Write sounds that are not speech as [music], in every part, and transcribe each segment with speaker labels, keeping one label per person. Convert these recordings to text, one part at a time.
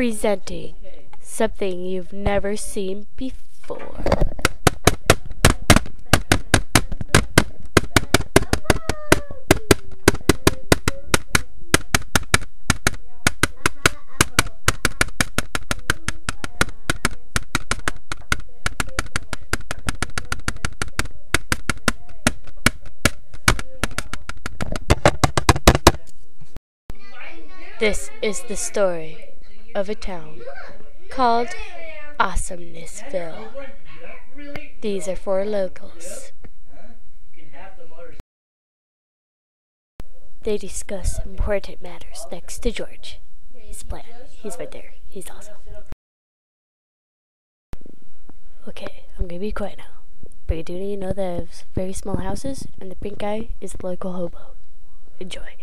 Speaker 1: Presenting something you've never seen before. This is the story of a town called Awesomenessville. These are for locals. They discuss important matters next to George. He's playing. He's right there. He's awesome. Okay, I'm gonna be quiet now. But you do need to know that have very small houses, and the pink guy is the local hobo. Enjoy.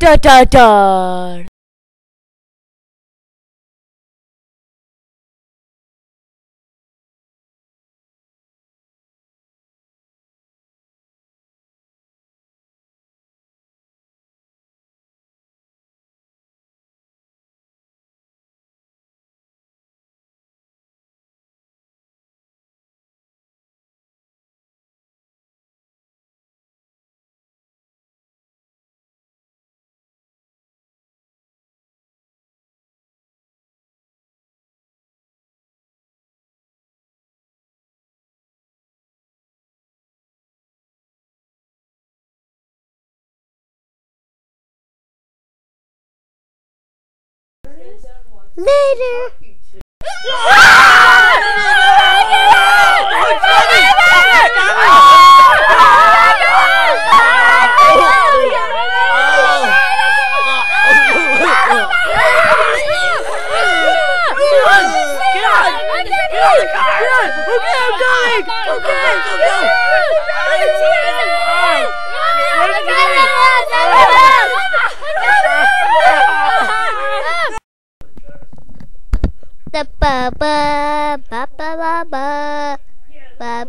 Speaker 1: Da da da.
Speaker 2: Later. [laughs] [laughs]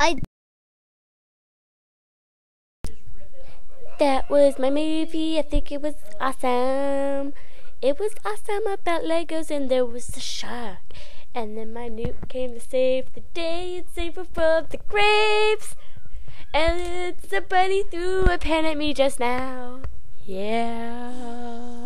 Speaker 1: I. That was my movie. I think it was awesome. It was awesome about Legos, and there was the shark. And then my newt came to save the day and save her from the grapes. And somebody threw a pen at me just now. Yeah.